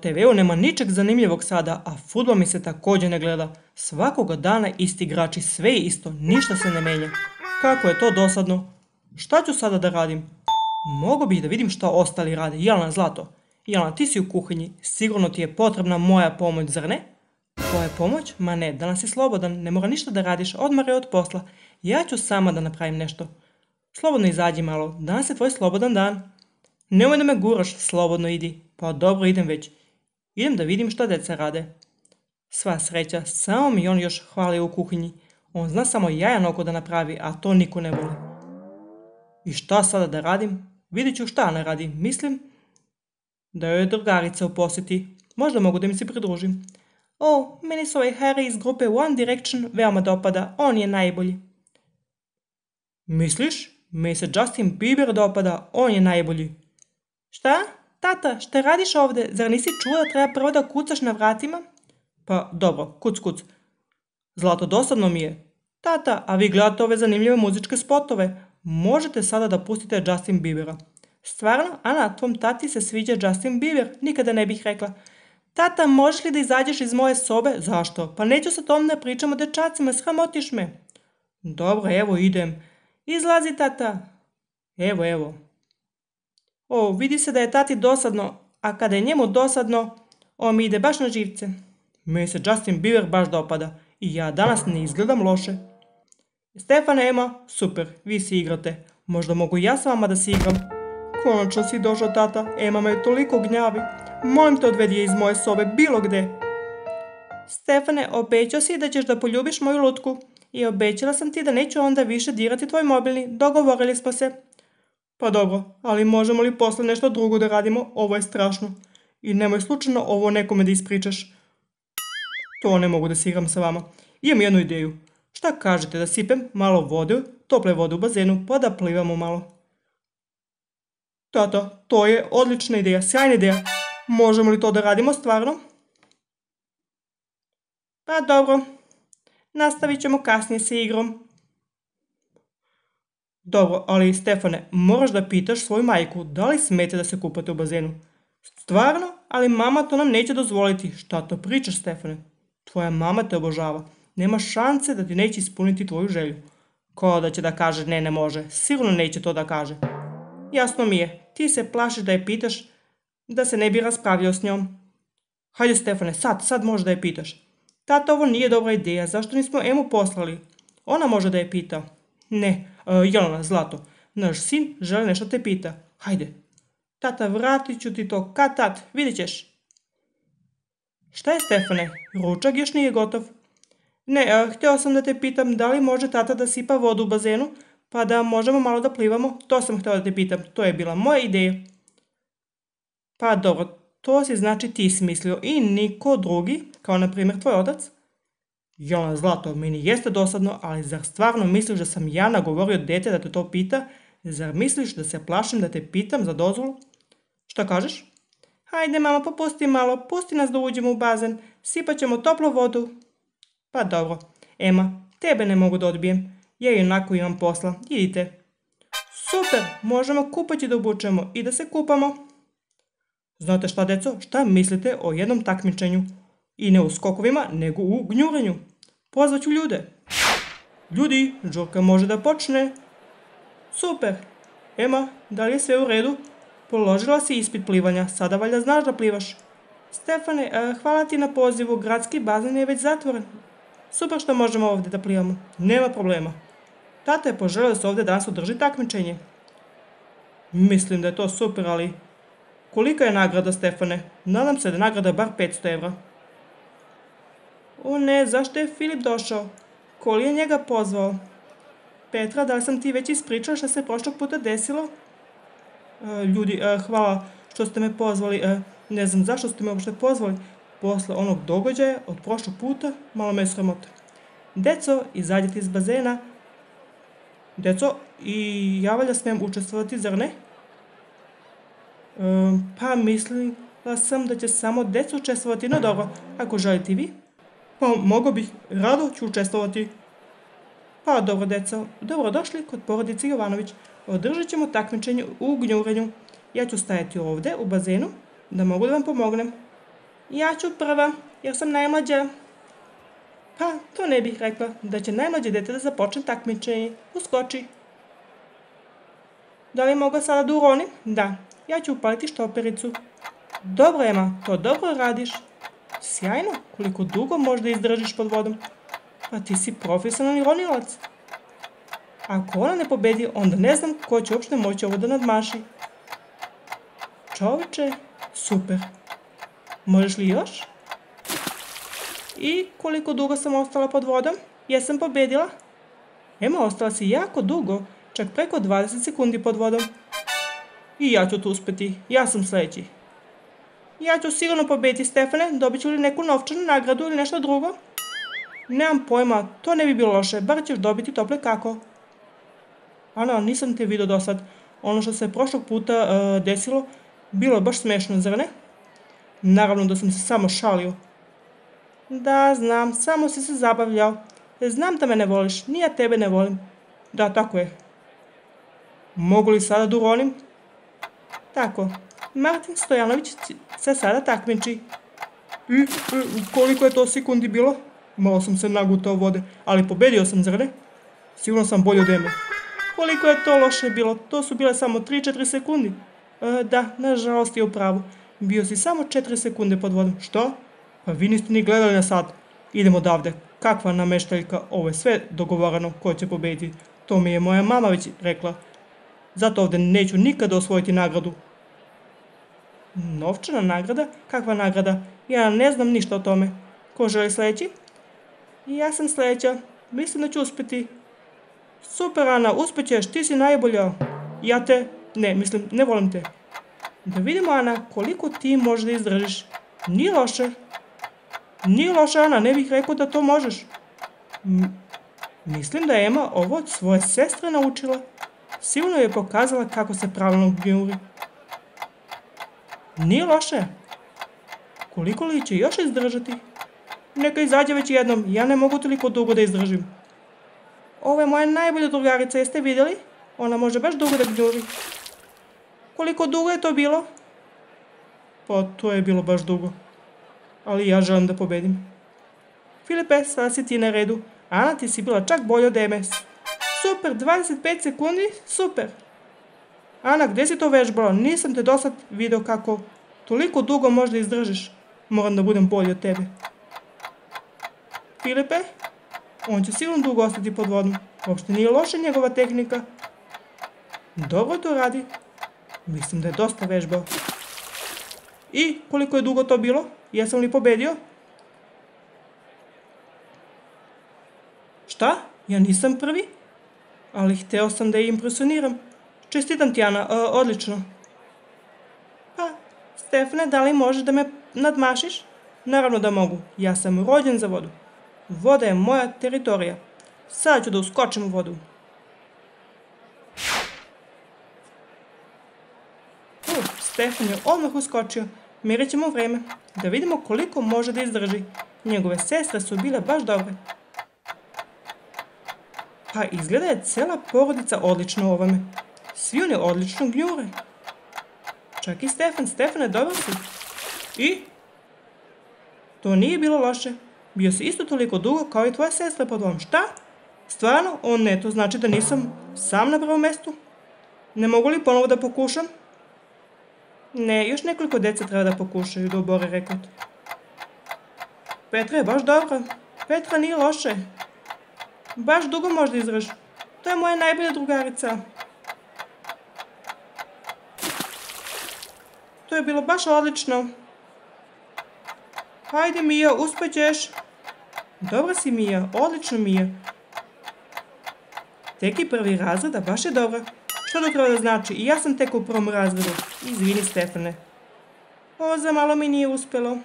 TV-u nema ničeg zanimljivog sada, a futbol mi se također ne gleda. Svakoga dana isti igrači, sve je isto, ništa se ne menja. Kako je to dosadno? Šta ću sada da radim? Mogu bih da vidim šta ostali rade. Jelena Zlato, Jelena ti si u kuhinji, sigurno ti je potrebna moja pomoć, zar ne? Tvoja pomoć? Ma ne, danas si slobodan, ne mora ništa da radiš, odmar je od posla. Ja ću sama da napravim nešto. Slobodno izađi malo, danas je tvoj slobodan dan. Nemoj da me guraš, slobodno idi. Pa dobro, idem već. Idem da vidim šta deca rade. Sva sreća, samo mi on još hvali u kuhinji. On zna samo jajan oko da napravi, a to niko ne voli. I šta sada da radim? Vidjet ću šta ne radi. Mislim da joj je drugarica u posjeti. Možda mogu da mi se pridružim. O, meni se ovaj Harry iz grupe One Direction veoma dopada. On je najbolji. Misliš? Meni se Justin Bieber dopada. On je najbolji. Šta? Tata, šta radiš ovde? Zar nisi čuo da treba prvo da kucaš na vratima? Pa dobro, kuc kuc. Zlato, dosadno mi je. Tata, a vi gledate ove zanimljive muzičke spotove. Možete sada da pustite Justin Biebera. Stvarno, Ana, tvom tati se sviđa Justin Bieber? Nikada ne bih rekla. Tata, možeš li da izađeš iz moje sobe? Zašto? Pa neću sa tom da pričam o dečacima, sramotiš me. Dobro, evo idem. Izlazi, tata. Evo, evo. O, vidi se da je tati dosadno, a kada je njemu dosadno, on mi ide baš na živce. Meni se Justin Bieber baš dopada i ja danas ne izgledam loše. Stefane, Ema, super, vi si igrate. Možda mogu ja s vama da si igram. Konačno si došao, tata. Ema me toliko gnjavi. Molim te odvedi je iz moje sobe, bilo gde. Stefane, obećao si da ćeš da poljubiš moju lutku. I obećala sam ti da neću onda više dirati tvoj mobilni. Dogovorili smo se. Pa dobro, ali možemo li posle nešto drugo da radimo? Ovo je strašno. I nemoj slučajno ovo nekome da ispričaš. To ne mogu da se igram sa vama. Imam jednu ideju. Šta kažete da sipem malo vode, tople vode u bazenu, pa da plivamo malo? Tata, to je odlična ideja, sjajna ideja. Možemo li to da radimo stvarno? Pa dobro, nastavit ćemo kasnije sa igrom. Dobro, ali Stefane, moraš da pitaš svoju majku da li smete da se kupate u bazenu. Stvarno? Ali mama to nam neće dozvoliti. Šta to pričaš, Stefane? Tvoja mama te obožava. Nema šanse da ti neće ispuniti tvoju želju. Ko da će da kaže ne, ne može. Sigurno neće to da kaže. Jasno mi je, ti se plašiš da je pitaš da se ne bi raspravljao s njom. Hajde Stefane, sad, sad možeš da je pitaš. Tata, ovo nije dobra ideja, zašto nismo Emu poslali? Ona može da je pita. Ne, Jelena, Zlato, naš sin želi nešto te pita. Hajde. Tata, vratit ću ti to, kad tat, vidjet ćeš. Šta je Stefane, ručak još nije gotov. Ne, uh, htio sam da te pitam da li može tata da sipa vodu u bazenu, pa da možemo malo da plivamo. To sam htio da te pitam, to je bila moja ideja. Pa dobro, to si znači ti smislio i niko drugi, kao na primjer tvoj otac. Jona Zlato, meni jeste dosadno, ali zar stvarno misliš da sam ja nagovorio dete da te to pita? Zar misliš da se plašim da te pitam za dozvolu? Šta kažeš? Hajde mama, popusti malo, pusti nas da uđemo u bazen, sipat ćemo toplu vodu. Pa dobro, Ema, tebe ne mogu da odbijem, ja i onako imam posla, idite. Super, možemo kupati da obučemo i da se kupamo. Znate šta, deco, šta mislite o jednom takmičenju? I ne u skokovima, nego u gnjuranju. Pozvaću ljude. Ljudi, žurka može da počne. Super. Ema, da li je sve u redu? Položila si ispit plivanja, sada valjda znaš da plivaš. Stefane, eh, hvala ti na pozivu, gradski bazen je već zatvoren. Super što možemo ovdje da plivamo. Nema problema. Tata je poželio da se ovdje danas održi takmičenje. Mislim da je to super, ali... Kolika je nagrada, Stefane? Nadam se da je nagrada bar 500 evra. O ne, zašto je Filip došao? Koli je njega pozvao? Petra, da li sam ti već ispričala što se prošlog puta desilo? E, ljudi, e, hvala što ste me pozvali. E, ne znam zašto ste me uopšte pozvali. Posle onog događaja od prošlog puta, malo me je sramota. Deco, izađite iz bazena. Deco, i ja valja smijem učestvovati, zar ne? E, pa mislila sam da će samo deco učestvovati, no dobro, ako želite vi. Pa mogo bih, rado ću učestvovati. Pa dobro, deco, dobro došli kod porodice Jovanović. Održat ćemo takmičenje u gnjurenju. Ja ću stajati ovde u bazenu, da mogu da vam pomognem. Ja ću prva, jer sam najmlađa. Pa, to ne bih rekla, da će najmlađe dete da započne takmičenje. Uskoči. Da li mogu sada da uronim? Da. Ja ću upaliti štopericu. Dobro, Ema, to dobro radiš. Sjajno, koliko dugo možda izdržiš pod vodom. Pa ti si profesionalni ronilac. Ako ona ne pobedi, onda ne znam ko će uopšte moći ovo da nadmaši. Čoveče, super. Možeš li još? I koliko dugo sam ostala pod vodom? Jesam pobedila? Ema, ostala si jako dugo, čak preko 20 sekundi pod vodom. I ja ću to uspeti, ja sam sledeći. Ja ću sigurno pobediti Stefane, dobit ću li neku novčanu nagradu ili nešto drugo? Nemam pojma, to ne bi bilo loše, bar ćeš dobiti tople kako. Ana, nisam te vidio do sad. Ono što se prošlog puta uh, desilo, bilo je baš smešno, zar ne? Naravno da sam se samo šalio. Da, znam, samo si se zabavljao. Znam da me ne voliš, ni ja tebe ne volim. Da, tako je. Mogu li sada da uronim? Tako. Martin Stojanović se sada takmiči. I, e, koliko je to sekundi bilo? Malo sam se nagutao vode, ali pobedio sam, zar? Sigurno sam bolji od Eme. Koliko je to loše bilo? To su bile samo 3-4 sekundi. E, da, nažalost je u. Bio si samo 4 sekunde pod vodom. Što? Pa vi niste ni gledali na sat. Idemo odavde. Kakva nameštaljka, ovo je sve dogovorano ko će pobediti. To mi je moja mama već rekla. Zato ovde neću nikada osvojiti nagradu. Novčana nagrada? Kakva nagrada? Ja ne znam ništa o tome. Ko želi sledeći? Ja sam sledeća. Mislim da ću uspeti. Super, Ana, uspećeš, ti si najbolja. Ja te, ne, mislim, ne volim te. Da vidimo, Ana, koliko ti možeš da izdržiš. Nije loše. Nije loše, Ana, ne bih rekao da to možeš. M mislim da je Ema ovo od svoje sestre naučila. Sigurno je pokazala kako se pravilno gnjuri. Nije loše. Koliko li će još izdržati? Neka izađe već jednom, ja ne mogu toliko dugo da izdržim. Ovo je moja najbolja drugarica, jeste vidjeli? Ona može baš dugo da gnjuri. Koliko dugo je to bilo? Pa to je bilo baš dugo. Ali ja želim da pobedim. Filipe, sada si ti na redu. Ana, ti si bila čak bolja od Eme. Super, 25 sekundi, super. Ana, gde si to vežbala? Nisam te do sad video kako toliko dugo možda izdržiš. Moram da budem bolji od tebe. Filipe, on će sigurno dugo ostati pod vodom. Uopšte nije loša njegova tehnika. Dobro to radi. Mislim da je dosta vežbao. I koliko je dugo to bilo? Jesam li pobedio? Šta? Ja nisam prvi? Ali hteo sam da je impresioniram. Čestitam ti, Ana, uh, odlično. Pa, Stefane, da li možeš da me nadmašiš? Naravno da mogu. Ja sam rođen za vodu. Voda je moja teritorija. Sada ću da uskočim u vodu. Uh, Stefan je odmah uskočio. Mirit ćemo vreme. Da vidimo koliko može da izdrži. Njegove sestre su bile baš dobre. Pa izgleda je cela porodica odlična u ovome. Svi oni odlično gnjure. Čak i Stefan. Stefane, dobar si. I? To nije bilo loše. Bio si isto toliko dugo kao i tvoja sestra pod vodom. Šta? Stvarno? O ne, to znači da nisam sam na prvom mestu? Ne mogu li ponovo da pokušam? Ne, još nekoliko deca treba da pokušaju da obore rekord. Petra je baš dobra. Petra nije loše. Baš dugo možda izraš. To je moja najbolja drugarica. To je bilo baš odlično. Hajde Mija, uspećeš. Dobra si Mija, odlično Mija. Tek i prvi razred, a baš je dobra. Što to treba da znači? I ja sam tek u prvom razredu. Izvini Stefane. O, za malo mi nije uspelo.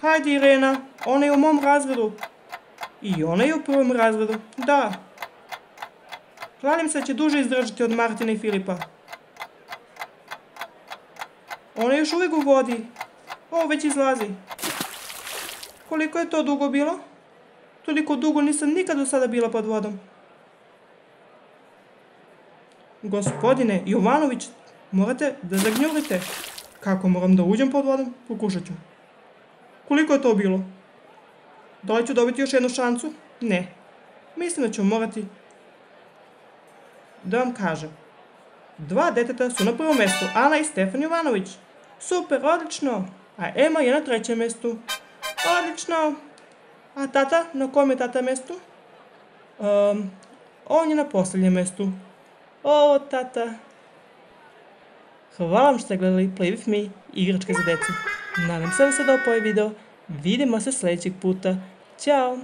Hajde Irena, ona je u mom razredu. I ona je u prvom razredu, da. Kladim se da će duže izdržati od Martina i Filipa. Ona je još uvijek u vodi. O, već izlazi. Koliko je to dugo bilo? Toliko dugo nisam nikad do sada bila pod vodom. Gospodine Jovanović, morate da zagnjurite. Kako moram da uđem pod vodom? Pokušat ću. Koliko je to bilo? Da li ću dobiti još jednu šancu? Ne. Mislim da ću morati da vam kažem. Dva deteta su na prvom mjestu, Ana i Stefan Jovanović. Super, odlično. A Ema je na trećem mjestu. Odlično. A tata, na kom je tata mjestu? Um, on je na posljednjem mjestu. O, tata. Hvala vam što ste gledali Play With Me, igračke za decu. Nadam se da se dopao ovaj video. Vidimo se sljedećeg puta. Ćao!